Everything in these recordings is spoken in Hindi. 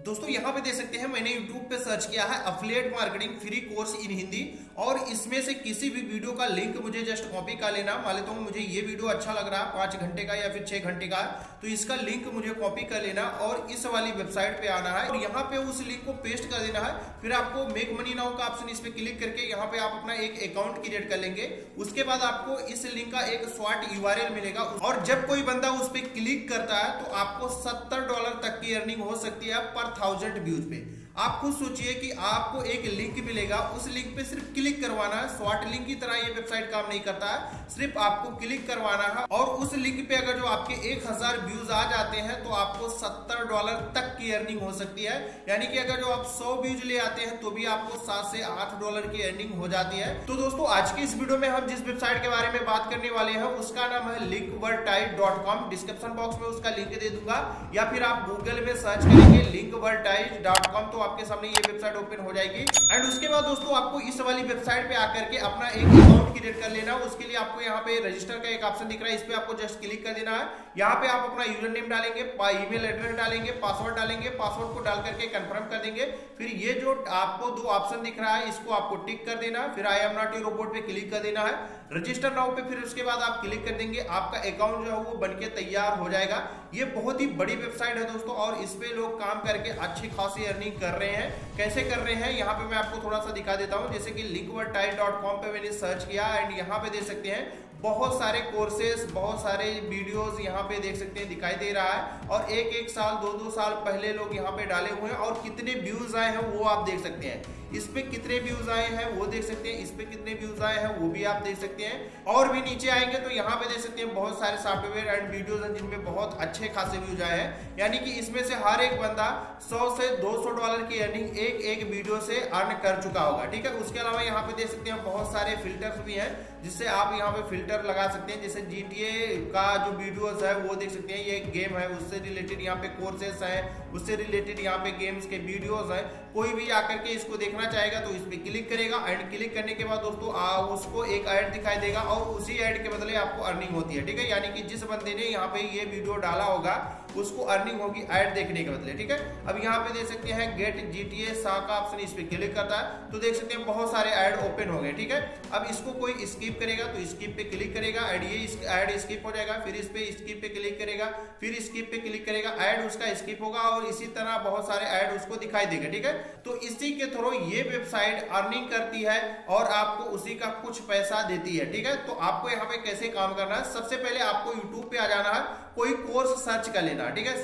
दोस्तों, यहाँ पे देख सकते हैं, मैंने YouTube पे सर्च किया है affiliate marketing free course in Hindi और इसमें से किसी भी वीडियो का लिंक मुझे जस्ट कॉपी कर लेना। मान लेता हूँ मुझे ये वीडियो अच्छा लग रहा है, पाँच घंटे का या फिर छह घंटे का तो इसका लिंक मुझे कॉपी कर लेना, और इस वाली वेबसाइट पे आना है, और यहाँ पे उस लिंक को पेस्ट कर देना है, फिर आपको मेक मनी नाउ का ऑप्शन इस पे क्लिक करके यहाँ पे आप अपना एक अकाउंट क्रिएट कर लेंगे। उसके बाद आपको इस लिंक का एक स्वाट यूआरएल मिलेगा, और जब कोई बंदा उस पर क्लिक करता है तो आपको सत्तर डॉलर तक की अर्निंग हो सकती है, पर थाउज़ेंड व्यूज़ पे। आप खुद सोचिए कि आपको एक लिंक मिलेगा। उस लिंक पे सिर्फ़ क्लिक करवाना है स्वाट लिंक की तरह ये वेबसाइट काम नहीं करता है। सिर्फ़ आपको क्लिक करवाना है और उस लिंक पे अगर जो आपके एक हज़ार व्यूज़ आ जाते हैं तो आपको सत्तर डॉलर तक की अर्निंग हो सकती है। यानी कि अगर जो आप सौ व्यूज़ ले आते हैं तो भी आपको सात से आठ डॉलर की अर्निंग हो जाती है। तो दोस्तों, आज की इस वीडियो में हम जिस वेबसाइट के बारे में बात करने वाले हैं, उसका नाम है लिंक डिस्क्रिप्शन बॉक्स में उसका लिंक दे दूँगा। या फिर आप गूगल में सर्च करेंगे लिंक तो आपके सामने ये वेबसाइट ओपन हो जाएगी। एंड उसके बाद दोस्तों, आपको इस वाली वेबसाइट पे आकर के अपना एक अकाउंट क्रिएट कर लेना। उसके लिए आपको यहाँ पे रजिस्टर का एक ऑप्शन दिख रहा है। इस पे आपको जस्ट क्लिक कर देना है। यहाँ पे आप अपना यूज़र नेम डालेंगे ईमेल एड्रेस डालेंगे पासवर्ड डालेंगे पासवर्ड को डाल करके कंफर्म कर देंगे। फिर ये जो आपको दो ऑप्शन दिख रहा है, इसको आपको टिक कर देना। फिर I am not your robot पे क्लिक कर देना है। रजिस्टर नाउ पे फिर उसके बाद आप क्लिक कर देंगे, आपका अकाउंट जो है वो बनके तैयार हो जाएगा। ये बहुत ही बड़ी वेबसाइट है दोस्तों, और इस पे लोग काम करके अच्छी खासी अर्निंग कर रहे हैं। कैसे कर रहे हैं, यहाँ पे मैं आपको थोड़ा सा दिखा देता हूँ। जैसे कि लिंकवर्टाइल पे मैंने सर्च किया एंड यहाँ पे देख सकते हैं, बहुत सारे कोर्सेस बहुत सारे वीडियोस यहाँ पे देख सकते हैं, दिखाई दे रहा है। और एक एक साल दो दो साल पहले लोग यहाँ पे डाले हुए हैं, और कितने व्यूज़ आए हैं वो आप देख सकते हैं। इस पे कितने व्यूज़ आए हैं, वो देख सकते हैं। इस पे कितने व्यूज़ आए हैं, वो भी आप देख सकते हैं। और भी नीचे आएँगे तो यहाँ पे देख सकते हैं, बहुत सारे सॉफ्टवेयर एंड वीडियोज़ हैं जिनमें बहुत अच्छे खासे व्यूज़ आए हैं। यानी कि इसमें से हर एक बंदा 100 से 200 डॉलर की अर्निंग एक एक वीडियो से अर्न कर चुका होगा, ठीक है? उसके अलावा यहाँ पे देख सकते हैं बहुत सारे फिल्टर्स भी हैं, जिससे आप यहाँ पे फ़िल्टर लगा सकते हैं। जैसे जीटीए का जो वीडियोज़ है, वो देख सकते हैं। ये गेम है, उससे रिलेटेड यहाँ पे कोर्सेस है उससे रिलेटेड यहाँ पे गेम्स के वीडियोस है। कोई भी आकर के इसको देखना चाहेगा तो इस पर क्लिक करेगा। एंड क्लिक करने के बाद दोस्तों आ, उसको एक ऐड दिखाई देगा और उसी ऐड के बदले आपको अर्निंग होती है। ठीक है? यानी कि जिस बंदे ने यहाँ पे ये वीडियो डाला होगा उसको अर्निंग होगी ऐड देखने के बदले, ठीक है? अब यहाँ पे देख सकते हैं गेट जीटीए सा का ऑप्शन इस पर क्लिक करता है। तो देख सकते हैं बहुत सारे ऐड ओपन हो गए, ठीक है? अब इसको कोई स्किप करेगा तो स्किप पे क्लिक करेगा एड ये ऐड स्किप हो जाएगा, फिर इस पे स्किप पे क्लिक करेगा, फिर स्किप पे क्लिक करेगा ऐड उसका स्किप होगा और इसी तरह बहुत सारे ऐड उसको दिखाई देगा, ठीक है? तो इसी के थ्रू ये वेबसाइट अर्निंग करती है और आपको उसी का कुछ पैसा देती है, ठीक है? तो आपको यहाँ पे कैसे काम करना है? सबसे पहले आपको यूट्यूब पे आ जाना है। कोई कोर्स सर्च कर लेना ठीक है?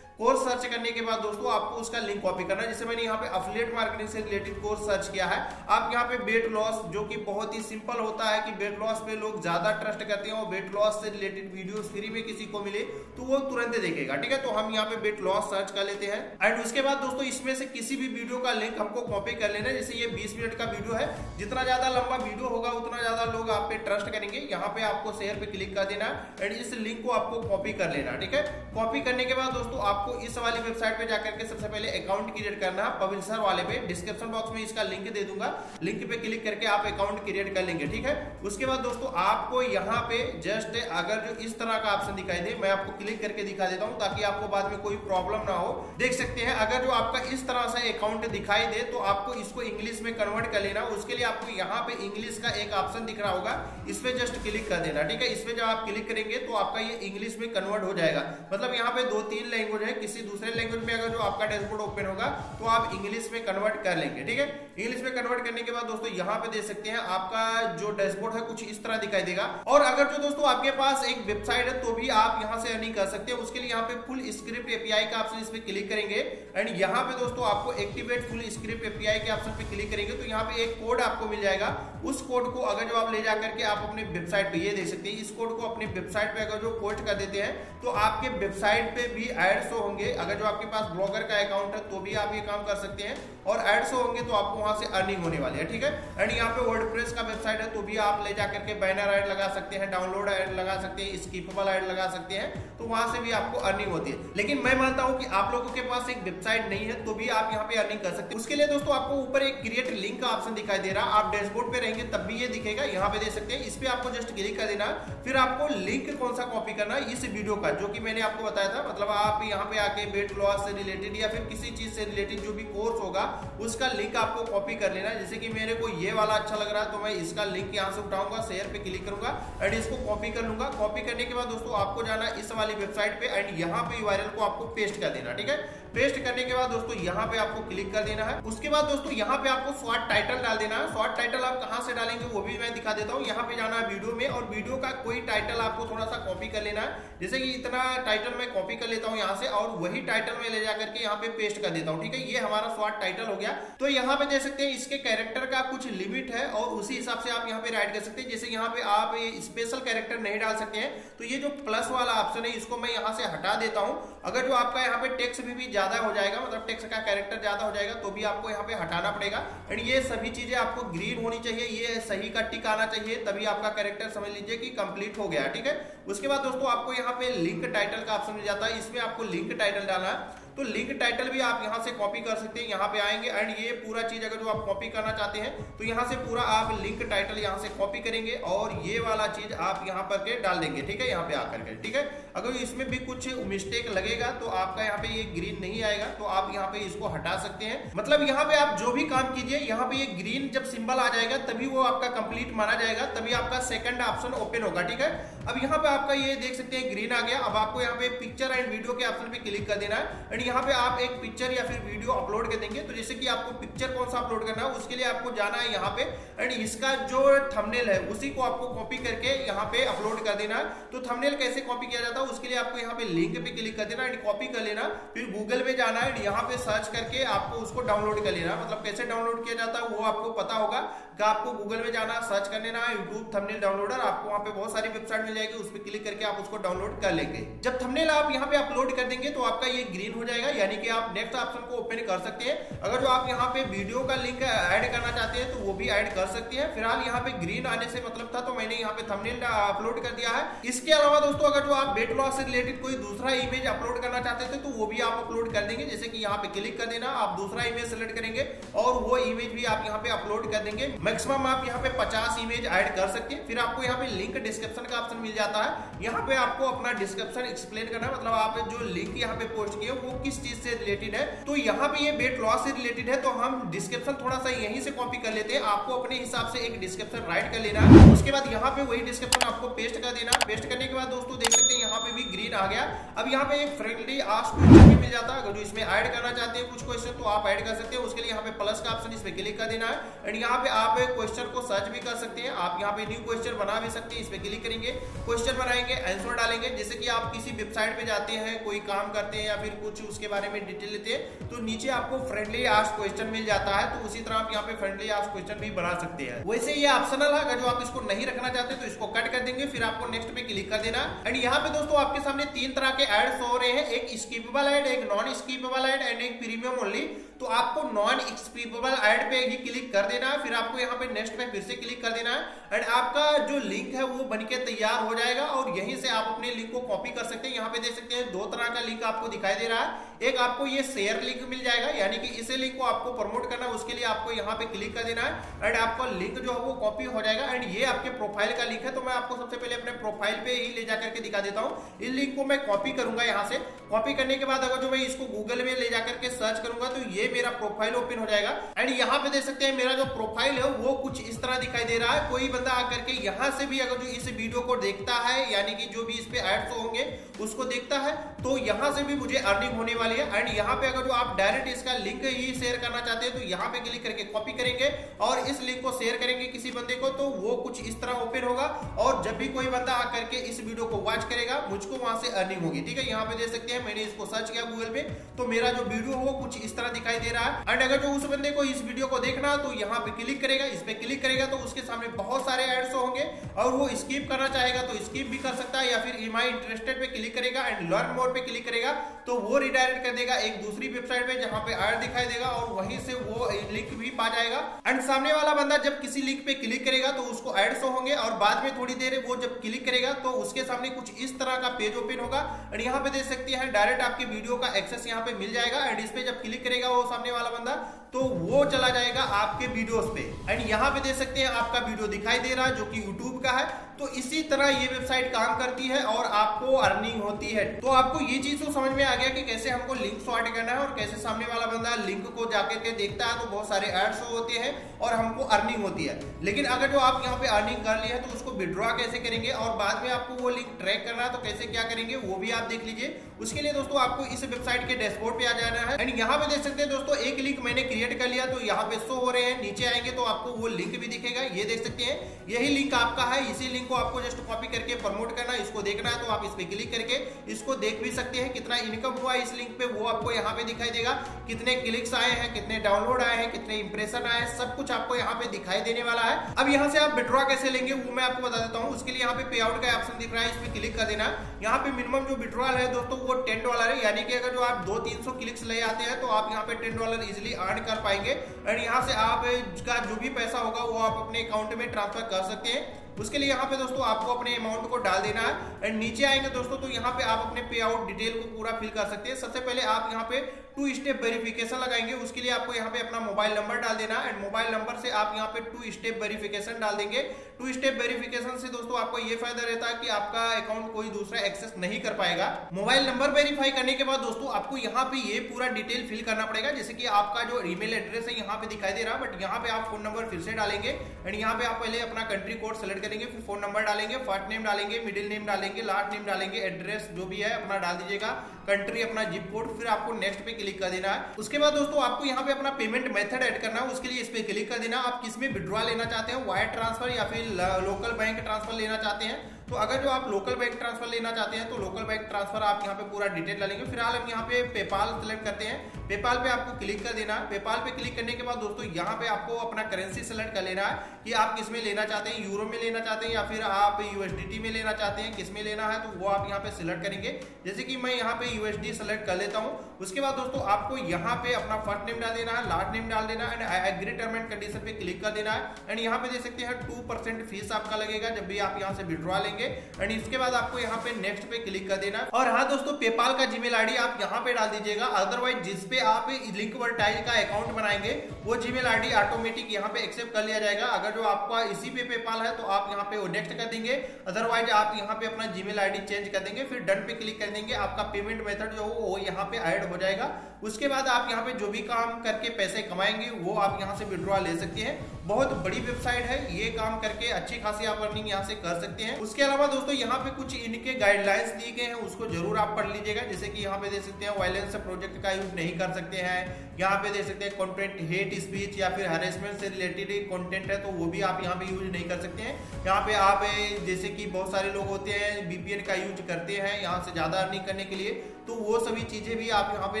कोर्स सर्च करने के बाद दोस्तों आपको उसका लिंक कॉपी करना है। जैसे मैंने यहाँ पे अफिलिएट मार्केटिंग से रिलेटेड कोर्स सर्च किया है। आप यहाँ पे वेट लॉस जो कि बहुत ही सिंपल होता है कि वेट लॉस पे लोग ज़्यादा ट्रस्ट करते हैं और वेट लॉस से रिलेटेड वीडियो फ्री में किसी को मिले तो वो तुरंत देखेगा, ठीक है? तो हम यहाँ पे वेट लॉस सर्च कर लेते हैं। एंड उसके बाद दोस्तों इसमें से किसी भी वीडियो का लिंक हमको कॉपी कर लेना है। जैसे ये बीस मिनट का वीडियो है, जितना ज़्यादा लंबा वीडियो होगा, उतना ज़्यादा लोग आप पे ट्रस्ट करेंगे। यहाँ पे आपको शेयर पे क्लिक कर देना एंड इस लिंक को आपको कॉपी कर लेना ठीक है? कॉपी करने के बाद दोस्तों आपको इस वाली वेबसाइट पे जाकर के सबसे पहले अकाउंट क्रिएट करना है पब्लिशर वाले पे डिस्क्रिप्शन बॉक्स में इसका लिंक दे दूँगा। लिंक पे क्लिक करके आप अकाउंट क्रिएट कर लेंगे, ठीक है? उसके बाद दोस्तों, आपको यहाँ पे जस्ट अगर जो इस तरह का ऑप्शन दिखाई दे, मैं आपको क्लिक करके दिखा देता हूँ ताकि आपको बाद में कोई प्रॉब्लम ना हो। देख सकते हैं, अगर जो आपका इस तरह से अकाउंट दिखाई दे तो आपको इसको इंग्लिश में कन्वर्ट कर लेना। उसके लिए आपको यहाँ पे इंग्लिश का एक ऑप्शन दिख रहा होगा। इस पे जस्ट क्लिक कर देना, ठीक है? इस पे जब आप क्लिक करेंगे तो आपका ये इंग्लिश में कन्वर्ट हो जाएगा। मतलब यहाँ पे दो तीन लैंग्वेज है किसी दूसरे लैंग्वेज में अगर जो आपका डैशबोर्ड ओपन होगा तो आप इंग्लिश में कन्वर्ट कर लेंगे, ठीक है? इंग्लिश में कन्वर्ट करने के बाद दोस्तों, यहाँ पे देख सकते हैं, आपका जो डैशबोर्ड है कुछ इस तरह दिखाई देगा। और अगर जो दोस्तों आपके पास एक वेबसाइट है तो भी आप यहाँ से अर्निंग कर सकते हैं। उसके लिए यहाँ पे फुल स्क्रिप्ट एपीआई का ऑप्शन इस पे क्लिक करेंगे। एंड यहाँ पे दोस्तों आपको एक्टिवेट फुल स्क्रिप्ट एपीआई के ऑप्शन पे क्लिक करेंगे तो यहाँ पे एक कोड आपको मिल जाएगा। उस कोड को अगर जो आप ले जाकर के आप अपने वेबसाइट पे, ये देख सकते हैं, इस कोड को अपनी वेबसाइट पे अगर जो पोस्ट कर देते हैं तो आपके वेबसाइट पे भी एड शो होंगे, अगर जो आपके पास ब्लॉगर का अकाउंट है तो भी आप ये काम कर सकते हैं। और एड्स होंगे तो आपको वहाँ से अर्निंग होने वाली है, ठीक है? एंड यहाँ पे वर्ड का वेबसाइट है तो भी आप ले जाकर के बैनर एड लगा सकते हैं डाउनलोड एड लगा सकते हैं स्कीपेबल एड लगा सकते हैं तो वहाँ से भी आपको अर्निंग होती है। लेकिन मैं मानता हूँ कि आप लोगों के पास एक वेबसाइट नहीं है तो भी आप यहाँ पे अर्निंग कर सकते हैं। उसके लिए दोस्तों, आपको ऊपर एक क्रिएट लिंक का ऑप्शन दिखाई दे रहा आप डैशबोर्ड पे रहेंगे, तब भी ये दिखेगा, यहाँ पे देख सकते हैं। इस पे आपको जस्ट क्लिक कर देना फिर आपको लिंक कौन सा कॉपी करना इस वीडियो का, जो कि मैंने आपको बताया था। मतलब आप यहाँ पे आके वेट लॉस से रिलेटेड या फिर किसी चीज़ से रिलेटेड जो भी कोर्स होगा, उसका लिंक आपको कॉपी कर लेना जैसे कि मेरे को ये वाला अच्छा लग रहा है तो मैं इसका लिंक यहाँ से उठाऊँगा शेयर पे क्लिक करूँगा एंड इसको कॉपी कर लूँगा। कॉपी करने के बाद दोस्तों, आपको जाना इस वाली वेबसाइट पे एंड यहाँ पे यूआरएल को आपको पेस्ट कर देना, ठीक है? पेस्ट करने के बाद दोस्तों, यहाँ पे आपको क्लिक कर देना है। उसके बाद दोस्तों, यहाँ पे आपको शॉर्ट टाइटल डाल देना है। शॉर्ट टाइटल आप कहाँ से डालेंगे, वो भी मैं दिखा देता हूँ। यहाँ पे जाना है वीडियो में और वीडियो का कोई टाइटल आपको थोड़ा सा कॉपी कर लेना है। जैसे कि इतना टाइटल मैं कॉपी कर लेता हूँ यहाँ से और वही टाइटल में ले जाकर के यहाँ पे पेस्ट कर देता हूँ ठीक है? ये हमारा शॉर्ट टाइटल हो गया। तो यहाँ पे देख सकते हैं इसके कैरेक्टर का कुछ लिमिट है और उसी हिसाब से आप यहाँ पे राइट कर सकते हैं। जैसे यहाँ पे आप स्पेशल कैरेक्टर नहीं डाल सकते हैं तो ये जो प्लस वाला ऑप्शन है इसको मैं यहाँ से हटा देता हूँ। अगर जो आपका यहाँ पे टेक्स भी, भी ज़्यादा हो जाएगा मतलब टेक्स का कैरेक्टर ज़्यादा हो जाएगा तो भी आपको यहाँ पे हटाना पड़ेगा। एंड ये सभी चीज़ें आपको ग्रीन होनी चाहिए ये सही का टिक आना चाहिए तभी आपका कैरेक्टर समझ लीजिए कि कंप्लीट हो गया ठीक है? उसके बाद दोस्तों आपको यहाँ पे लिंक टाइटल का ऑप्शन मिल जाता है। इसमें आपको लिंक टाइटल डाला। तो लिंक टाइटल भी आप यहाँ से कॉपी कर सकते हैं, यहाँ पे आएँगे। एंड ये पूरा चीज़ अगर जो आप कॉपी करना चाहते हैं तो यहाँ से पूरा आप लिंक टाइटल यहाँ से कॉपी करेंगे और ये वाला चीज़ आप यहाँ पर के डाल देंगे, ठीक है? यहाँ पे आकर के, ठीक है? अगर इसमें भी कुछ मिस्टेक लगेगा तो आपका यहाँ पे ये ग्रीन नहीं आएगा तो आप यहाँ पे इसको हटा सकते हैं। मतलब यहाँ पे आप जो भी काम कीजिए, यहाँ पे ये ग्रीन जब सिंबल आ जाएगा, तभी वो आपका कंप्लीट माना जाएगा, तभी आपका सेकंड ऑप्शन ओपन होगा, ठीक है? अब यहाँ पे आपका ये देख सकते हैं ग्रीन आ गया। अब आपको यहाँ पे पिक्चर एंड वीडियो के ऑप्शन पे क्लिक कर देना है। एंड यहाँ पे आप एक पिक्चर या फिर वीडियो अपलोड कर देंगे। तो जैसे कि आपको पिक्चर कौन सा अपलोड करना है, उसके लिए आपको जाना है यहाँ पे। एंड इसका जो थंबनेल है, उसी को आपको कॉपी करके यहाँ पे अपलोड कर देना है। तो थंबनेल कैसे कॉपी किया जाता है, उसके लिए आपको यहाँ पे लिंक पे क्लिक कर देना एंड कॉपी कर लेना, फिर गूगल पे जाना है। यहाँ पे सर्च करके आपको उसको डाउनलोड कर लेना मतलब कैसे डाउनलोड किया जाता है, वो आपको पता होगा। कि आपको गूगल में जाना सर्च कर लेना यूट्यूब थंबनेल डाउनलोडर आपको वहाँ पे बहुत सारी वेबसाइट मिल जाएगी। उस पर क्लिक करके आप उसको डाउनलोड कर लेंगे। जब थंबनेल आप यहाँ पे अपलोड कर देंगे तो आपका ये ग्रीन हो जाएगा। यानी कि आप नेक्स्ट ऑप्शन को ओपन कर सकते हैं। अगर जो आप यहाँ पे वीडियो का लिंक ऐड करना चाहते हैं तो वो भी ऐड कर सकते हैं। फ़िलहाल यहाँ पे ग्रीन आने से मतलब था तो मैंने यहाँ पे थंबनेल अपलोड कर दिया है। इसके अलावा दोस्तों, अगर जो आप वेट लॉस से रिलेटेड कोई दूसरा इमेज अपलोड करना चाहते थे तो वो भी आप अपलोड कर देंगे। जैसे कि यहाँ पे क्लिक कर देना, आप दूसरा इमेज सेलेक्ट करेंगे और वो इमेज भी आप यहाँ पे अपलोड कर देंगे। मैक्सिमम आप यहाँ पे 50 इमेज ऐड कर सकते हैं। फिर आपको यहाँ पे लिंक डिस्क्रिप्शन का ऑप्शन मिल जाता है। यहाँ पे आपको अपना डिस्क्रिप्शन एक्सप्लेन करना मतलब आप जो लिंक यहाँ पे पोस्ट किए वो किस चीज़ से रिलेटेड है? तो यहाँ पे ये वेट लॉस से रिलेटेड है तो हम डिस्क्रिप्शन थोड़ा सा यहीं से कॉपी कर लेते हैं। आपको अपने हिसाब से एक डिस्क्रिप्शन राइट कर लेना। है उसके बाद यहाँ पे वही डिस्क्रिप्शन आपको पेस्ट कर देना। पेस्ट करने के बाद दोस्तों देख सकते हैं, यहाँ पे भी ग्रीन आ गया। अब यहाँ पे एक फ्रेंडली आस्क भी मिल जाता है। अगर इसमें ऐड करना चाहते हैं कुछ क्वेश्चन तो आप ऐड कर सकते हैं। उसके लिए यहाँ पे प्लस का ऑप्शन इसमें क्लिक कर देना है। एंड यहाँ पे आप क्वेश्चन को सर्च भी कर सकते हैं। आप यहाँ पे न्यू क्वेश्चन बना भी सकते हैं। इस पे क्लिक करेंगे। क्वेश्चन बनाएँगे आंसर डालेंगे। जैसे कि आप किसी वेबसाइट पे जाते हैं, कोई काम करते हैं या फिर कुछ उसके बारे में डिटेल लेते हैं तो नीचे आपको फ्रेंडली आस्क क्वेश्चन मिल जाता है तो उसी तरह आप यहाँ पे फ्रेंडली आस्क क्वेश्चन भी बना सकते हैं। वैसे ये ऑप्शनल है, अगर जो आप इसको नहीं रखना चाहते तो इसको कट कर देंगे, फिर आपको नेक्स्ट पे क्लिक कर देना। एंड यहाँ पे दोस्तों आपके सामने तीन तरह के एड्स हो रहे हैं, एक स्कीपेबल एड एक नॉन स्कीपेबल एड एंड एक प्रीमियम ओनली तो आपको नॉन स्कीपेबल एड पे ही क्लिक कर देना है, फिर आपको यहाँ पे नेक्स्ट पे फिर से क्लिक कर देना है। एंड आपका जो लिंक है वो बनके तैयार हो जाएगा और यहीं से आप अपने लिंक को कॉपी कर सकते हैं। यहाँ पे देख सकते हैं दो तरह का लिंक आपको दिखाई दे रहा है। एक आपको ये शेयर लिंक मिल जाएगा, यानी कि इसे लिंक को आपको प्रमोट करना है, उसके लिए आपको यहाँ पे क्लिक कर देना है एंड आपका लिंक जो है वो कॉपी हो जाएगा एंड ये आपके प्रोफ़ाइल का लिंक है तो मैं आपको सबसे पहले अपने प्रोफ़ाइल पे ही ले जाकर के दिखा देता हूँ। इस लिंक को मैं कॉपी करूँगा यहाँ से। कॉपी करने के बाद अगर जो मैं इसको गूगल में ले जाकर के सर्च करूँगा तो ये मेरा प्रोफ़ाइल ओपन हो जाएगा एंड यहाँ पे देख सकते हैं मेरा जो प्रोफ़ाइल है वो कुछ इस तरह दिखाई दे रहा है। कोई बंदा आकर के यहाँ से भी अगर जो इस वीडियो को देखता है, यानी कि जो भी इस पे एड्स होंगे, उसको देखता है तो यहाँ से भी मुझे अर्निंग होने वाली है। एंड यहाँ पे अगर जो आप डायरेक्ट इसका लिंक ही शेयर करना चाहते हैं तो यहाँ पे क्लिक करके कॉपी करेंगे। और इस लिंक को शेयर करेंगे किसी बंदे को तो वो कुछ इस तरह ओपन होगा। और जब भी कोई बंदा आकर के इस वीडियो को वॉच करेगा, मुझको वहाँ से अर्निंग होगी। ठीक है, यहाँ पे देख सकते हैं, मैंने इसको सर्च किया गूगल पे। तो मेरा जो वीडियो हो कुछ इस तरह दिखाई दे रहा है। एंड अगर जो उस बंदे को इस वीडियो को देखना तो यहाँ पे क्लिक करेगा, इस पे क्लिक करेगा तो उसके सामने बहुत सारे एड्स होंगे। और वो स्किप करना चाहेगा तो स्किप भी कर सकता है, या फिर ई इंटरेस्टेड पे क्लिक करेगा एंड लर्न मोर पे क्लिक करेगा तो वो रिडायरेक्ट रिडायरेक्ट कर देगा, एक दूसरी वेबसाइट पे जहाँ पे ऐड दिखाई देगा और वहीं से वो लिंक भी पा जाएगा। एंड सामने वाला बंदा जब किसी लिंक पे क्लिक करेगा तो उसको एड शो होंगे और बाद में थोड़ी देर वो जब क्लिक करेगा तो उसके सामने कुछ इस तरह का पेज ओपन होगा। एंड यहाँ पे देख सकते हैं डायरेक्ट आपके वीडियो का एक्सेस यहाँ पे मिल जाएगा। एंड इस पे जब क्लिक करेगा वो सामने वाला बंदा तो वो चला जाएगा आपके वीडियोस पे। एंड यहाँ पे देख सकते हैं, आपका वीडियो दिखाई दे रहा है, जो कि यूट्यूब का है। तो इसी तरह ये वेबसाइट काम करती है और आपको अर्निंग होती है। तो आपको ये चीज़ तो समझ में आ गया कि कैसे हमको लिंक सॉर्ट करना है और कैसे सामने वाला बंदा लिंक को जाकर के देखता है तो बहुत सारे एड्स होते हैं और हमको अर्निंग होती है। लेकिन अगर जो आप यहाँ पे अर्निंग कर लिया है तो उसको विड्रॉ कैसे करेंगे? और बाद में आपको वो लिंक ट्रैक करना है तो कैसे क्या करेंगे, वो भी आप देख लीजिए। उसके लिए दोस्तों, आपको इस वेबसाइट के डैशबोर्ड पे आ जाना है। एंड यहाँ पे देख सकते हैं दोस्तों, एक लिंक मैंने क्रिएट कर लिया तो यहाँ पे शो हो रहे हैं। नीचे आएँगे तो आपको वो लिंक भी दिखेगा। ये देख सकते हैं, यही लिंक आपका है। इसी लिंक को आपको जस्ट कॉपी करके प्रमोट करना इसको देखना है तो आप इस पे क्लिक करके इसको देख भी सकते हैं, कितना इनकम हुआ इस लिंक पे वो आपको यहाँ पे दिखाई देगा। कितने क्लिक्स आए हैं, कितने डाउनलोड आए हैं, कितने इंप्रेशन आए हैं, सब कुछ आपको यहाँ पे दिखाई देने वाला है। अब यहाँ से आप विड्रॉ कैसे लेंगे, वो मैं आपको बता देता हूँ। उसके लिए यहाँ पे पे आउट का ऑप्शन दिख रहा है, इस पर क्लिक कर देना। यहाँ पे मिनिमम जो विड्रॉल है, दोस्तों, वो टेन डॉलर है। यानी कि अगर जो आप दो तीन क्लिक्स ले आते हैं तो आप यहाँ पे टेन डॉलर इजिली अर्न कर पाएँगे। एंड यहाँ से आप का जो भी पैसा होगा, वो आप अपने अकाउंट में ट्रांसफ़र कर सकते हैं। उसके लिए यहाँ पे दोस्तों आपको अपने अमाउंट को डाल देना है। एंड नीचे आएँगे दोस्तों तो यहाँ पे आप अपने पे आउट डिटेल को पूरा फिल कर सकते हैं। सबसे पहले आप यहाँ पे टू स्टेप वेरिफिकेशन लगाएँगे। उसके लिए आपको यहाँ पे अपना मोबाइल नंबर डाल देना एंड मोबाइल नंबर से आप यहाँ पे टू स्टेप वेरिफिकेशन डाल देंगे। टू स्टेप वेरिफिकेशन से दोस्तों आपको ये फ़ायदा रहता है कि आपका अकाउंट कोई दूसरा एक्सेस नहीं कर पाएगा। मोबाइल नंबर वेरीफाई करने के बाद दोस्तों आपको यहाँ पे ये पूरा डिटेल फिल करना पड़ेगा। जैसे कि आपका जो ईमेल एड्रेस है यहाँ पे दिखाई दे रहा है बट यहाँ पे आप फ़ोन नंबर फिर से डालेंगे। एंड यहाँ पे आप पहले अपना कंट्री कोड सेलेक्ट करेंगे, फिर फ़ोन नंबर डालेंगे फ़र्स्ट नेम डालेंगे मिडिल नेम डालेंगे लास्ट नेम डालेंगे एड्रेस जो भी है अपना डाल दीजिएगा। कंट्री अपना जिप कोड फिर आपको नेक्स्ट पे क्लिक कर देना है। उसके बाद दोस्तों, आपको यहाँ पे अपना पेमेंट मेथड ऐड करना है। उसके लिए इस पे क्लिक कर देना। आप किसमें विड्रॉ लेना चाहते हैं वायर ट्रांसफ़र या फिर लोकल बैंक ट्रांसफ़र लेना चाहते हैं तो अगर जो आप लोकल बैंक ट्रांसफ़र लेना चाहते हैं तो लोकल बैंक ट्रांसफ़र आप यहाँ पे पूरा डिटेल डालेंगे। फ़िलहाल हम यहाँ पे पेपाल सेलेक्ट करते हैं। पेपाल पे आपको क्लिक कर देना। है पेपाल पे क्लिक करने के बाद दोस्तों, यहाँ पे आपको अपना करेंसी सेलेक्ट कर लेना है कि आप किसमें लेना चाहते हैं। यूरो में लेना चाहते हैं या फिर आप यूएसडीटी में लेना चाहते हैं, किसमें लेना है तो वो आप यहाँ पे सिलेक्ट करेंगे। जैसे कि मैं यहाँ पे यूएसडी सेलेक्ट कर लेता हूँ। उसके बाद दोस्तों, आपको यहाँ पे अपना फ़र्स्ट नेम डाल देना है लास्ट नेम डाल देना है and agree term and condition पे क्लिक कर देना है। एंड यहाँ पे देख सकते हैं टू परसेंट फ़ीस आपका लगेगा जब भी आप यहाँ से विड्रॉ लेंगे। एंड इसके बाद आपको यहाँ पे नेक्स्ट पे क्लिक कर देना और हाँ दोस्तों पेपाल का जीमेल आईडी आप यहाँ पे डाल दीजिएगा। अदरवाइज़ जिसपे आप लिंक वर्टाइज का अकाउंट बनाएँगे वो जीमेल आईडी ऑटोमेटिक यहाँ पे एक्सेप्ट कर लिया जाएगा। अगर जो आपका इसी पे पेपाल है तो आप यहाँ पे नेक्स्ट कर देंगे। अदरवाइज़ आप यहाँ पे अपना जीमेल आईडी चेंज कर देंगे, फिर डन पे क्लिक कर देंगे। आपका पेमेंट मेथड जो हो, वो यहाँ पे ऐड हो जाएगा। उसके बाद आप यहाँ पे जो भी काम करके पैसे कमाएँगे, वो आप यहाँ से विड्रॉ ले सकते हैं। बहुत बड़ी वेबसाइट है, ये काम करके अच्छी खासी आप अर्निंग यहाँ से कर सकते हैं। उसके अलावा दोस्तों, यहाँ पे कुछ इनके गाइडलाइंस दिए गए हैं, उसको ज़रूर आप पढ़ लीजिएगा। जैसे कि यहाँ पे देख सकते हैं वायलेंस प्रोजेक्ट का यूज़ नहीं कर सकते हैं। यहाँ पे देख सकते हैं कॉन्टेंट हेट स्पीच या फिर हरेसमेंट से रिलेटेड कॉन्टेंट है तो वो भी आप यहाँ पे यूज़ नहीं कर सकते हैं। यहाँ पे आप, जैसे कि बहुत सारे लोग होते हैं बीपीएन का यूज़ करते हैं यहाँ से ज़्यादा अर्निंग करने के लिए। तो वो सभी चीज़ें भी आप यहाँ पे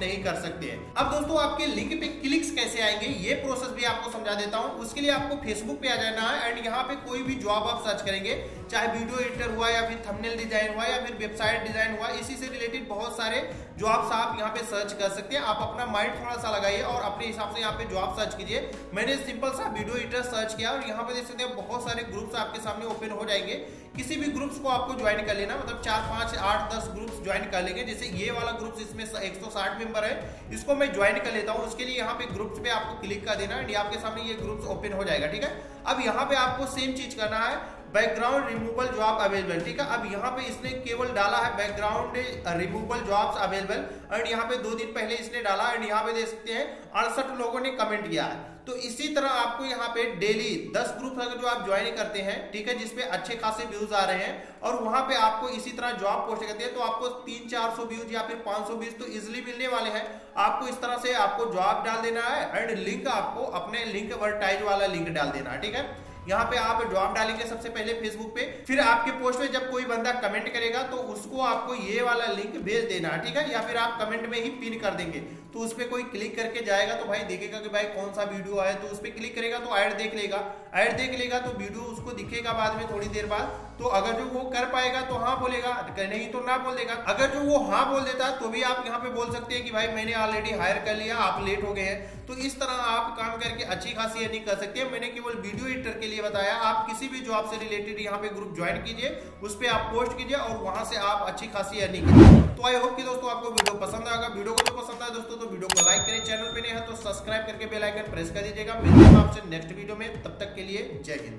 नहीं कर सकते हैं। अब दोस्तों, आपके लिंक पे क्लिक्स कैसे आएँगे, ये प्रोसेस भी आपको समझा देता हूँ। उसके लिए आपको फेसबुक पे आ जाना है एंड यहाँ पे कोई भी जॉब आप सर्च करेंगे, चाहे वीडियो एडिटर हुआ या फिर थंबनेल डिज़ाइन हुआ या फिर वेबसाइट डिज़ाइन हुआ, इसी से रिलेटेड बहुत सारे जॉब्स आप यहाँ पे सर्च कर सकते हैं। आप अपना माइंड थोड़ा सा लगाइए और अपने हिसाब से यहाँ पे जॉब सर्च कीजिए। मैंने सिंपल सा वीडियो एडिटर सर्च किया और यहाँ पे देख सकते हैं बहुत सारे ग्रुप्स आपके सामने ओपन हो जाएँगे। किसी भी ग्रुप्स को आपको ज्वाइन कर लेना मतलब चार, पाँच, आठ, दस ग्रुप्स ज्वाइन कर लेंगे। जैसे ये वाला ग्रुप्स इसमें 160 मेंबर है, इसको मैं ज्वाइन कर लेता हूँ। उसके लिए यहाँ पे ग्रुप्स पे आपको क्लिक कर देना है आपके सामने ये ग्रुप्स ओपन हो जाएगा, ठीक है? अब यहाँ पे आपको सेम चीज़ करना है। बैकग्राउंड रिमूवल जॉब अवेलेबल ठीक है? अब यहाँ पे इसने केवल डाला है background removal jobs available and यहाँ पे दो दिन पहले इसने डाला एंड यहाँ पे देख सकते हैं, अड़सठ लोगों ने कमेंट किया है। तो इसी तरह आपको यहाँ पे डेली 10 ग्रुप अगर जो आप ज्वाइन करते हैं, ठीक है, जिसपे अच्छे खासे व्यूज़ आ रहे हैं, और वहाँ पे आपको इसी तरह जॉब पोस्ट करते हैं तो आपको तीन चार सौ व्यूज़ या फिर पाँच सौ व्यूज़ तो इजिली मिलने वाले हैं। आपको इस तरह से आपको जॉब डाल देना है एंड लिंक आपको अपने लिंक वर्टाइज वाला लिंक डाल देना है, ठीक है? यहाँ पे आप जॉब डालेंगे सबसे पहले फेसबुक पे, फिर आपके पोस्ट में जब कोई बंदा कमेंट करेगा तो उसको आपको ये वाला लिंक भेज देना है ठीक है? या फिर आप कमेंट में ही पिन कर देंगे। तो उस पर कोई क्लिक करके जाएगा तो भाई देखेगा कि भाई कौन सा वीडियो आया तो उस पर क्लिक करेगा तो ऐड देख लेगा। ऐड देख लेगा तो वीडियो उसको दिखेगा बाद में थोड़ी देर बाद। तो अगर जो वो कर पाएगा तो हाँ बोलेगा नहीं तो ना बोल देगा। अगर जो वो हाँ बोल देता तो भी आप यहाँ पे बोल सकते हैं कि भाई मैंने ऑलरेडी हायर कर लिया, आप लेट हो गए हैं। तो इस तरह आप काम करके अच्छी खासी अर्निंग कर सकते हैं। मैंने केवल वीडियो एडिटर के लिए बताया, आप किसी भी जॉब से रिलेटेड यहाँ पे ग्रुप ज्वाइन कीजिए, उस पर आप पोस्ट कीजिए और वहाँ से आप अच्छी खासी अर्निंग कीजिए। तो आई होप कि दोस्तों आपको वीडियो पसंद आएगा। वीडियो को तो पसंद आए दोस्तों तो वीडियो को लाइक करें चैनल पर नहीं है तो सब्सक्राइब करके बेलाइकन प्रेस कर दीजिएगा। मिलते हैं आपसे नेक्स्ट वीडियो में। तब तक के लिए जय हिंद।